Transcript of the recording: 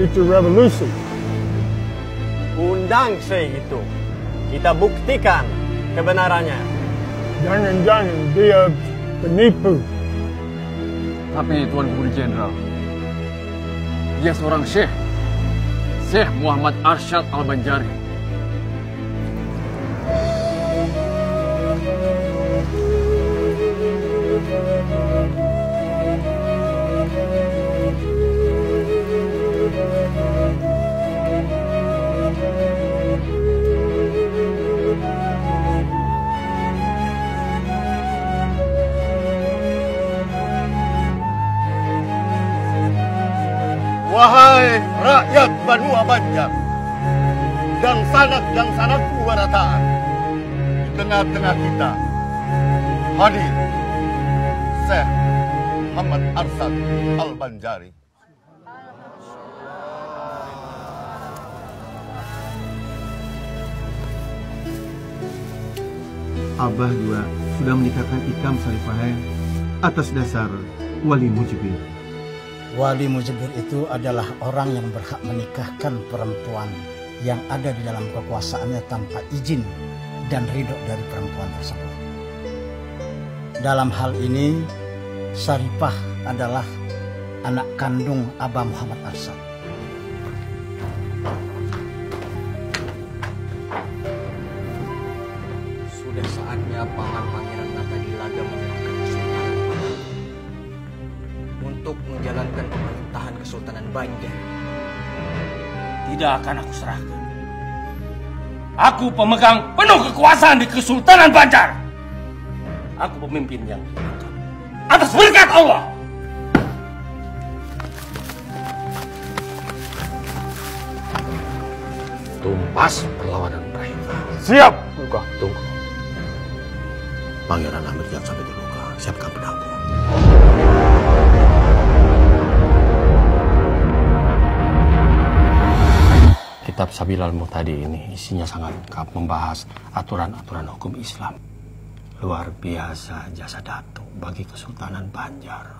itu revolusi. Undang Syekh itu. Kita buktikan kebenarannya. Jangan-jangan dia penipu. Tapi Tuan Guru Jenderal, dia seorang Syekh. Syekh Muhammad Arsyad Al-Banjari. Wahai rakyat Banua Banjar dan sanak yang sanakku warataan di tengah-tengah kita hadir Syekh Muhammad Arsad Al-Banjari. Abah juga sudah menikahkan Ikam Sarifahen atas dasar wali mujibir. Wali mujibir itu adalah orang yang berhak menikahkan perempuan yang ada di dalam kekuasaannya tanpa izin dan ridho dari perempuan tersebut. Dalam hal ini, Saripah adalah anak kandung Abah Muhammad Arsad. Sudah saatnya Paman Pangeran Kesultanan Banjar. Tidak akan aku serahkan. Aku pemegang penuh kekuasaan di Kesultanan Banjar. Aku pemimpin yang diangkat atas berkat Allah. Tumpas perlawanan mereka. Siap, Luka. Tunggu. Pangeran Amir jangan sampai terluka. Siapkan pedangku. Kitab Sabilal Muhtadi ini isinya sangat lengkap membahas aturan-aturan hukum Islam. Luar biasa jasa Datuk bagi Kesultanan Banjar.